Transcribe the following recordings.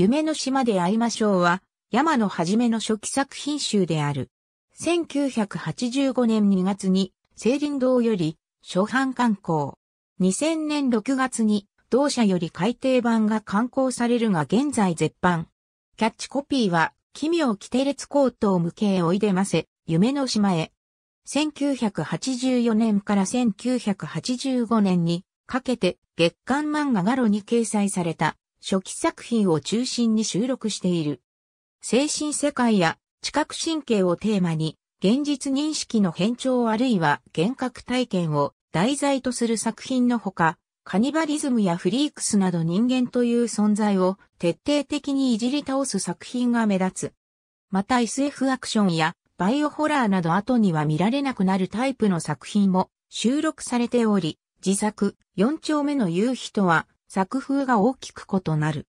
夢の島で会いましょうは、山のはじめの初期作品集である。1985年2月に、青林堂より、初版刊行。2000年6月に、同社より改訂版が刊行されるが現在絶版。キャッチコピーは、奇妙キテレツコートを向けおいでませ、夢の島へ。1984年から1985年にかけて月刊漫画ガロに掲載された初期作品を中心に収録している。精神世界や知覚神経をテーマに現実認識の変調あるいは幻覚体験を題材とする作品のほか、カニバリズムやフリークスなど人間という存在を徹底的にいじり倒す作品が目立つ。また SF アクションやバイオホラーなど後には見られなくなるタイプの作品も収録されており、自作4丁目の夕日とは作風が大きく異なる。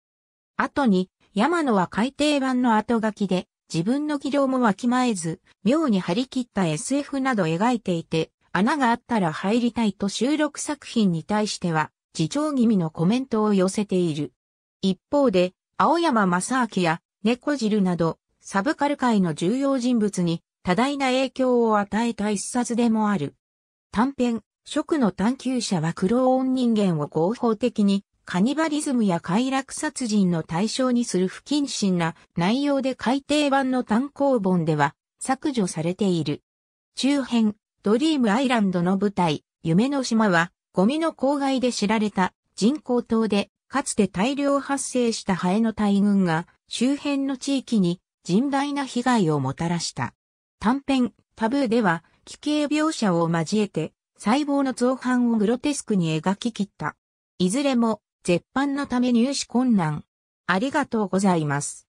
後に山野は改訂版の後書きで自分の技量もわきまえず、妙に張り切った SF など描いていて、穴があったら入りたいと収録作品に対しては、自重気味のコメントを寄せている。一方で、青山正明や猫汁など、サブカル界の重要人物に多大な影響を与えた一冊でもある。短編、食の探求者はクローン人間を合法的にカニバリズムや快楽殺人の対象にする不謹慎な内容で改訂版の単行本では削除されている。中編、ドリームアイランドの舞台、夢の島はゴミの郊外で知られた人工島でかつて大量発生したハエの大群が周辺の地域に甚大な被害をもたらした。短編、タブーでは、奇形描写を交えて、細胞の造反をグロテスクに描き切った。いずれも、絶版のため入手困難。ありがとうございます。